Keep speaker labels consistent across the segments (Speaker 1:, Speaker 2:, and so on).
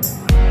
Speaker 1: Thank you.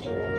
Speaker 1: next year.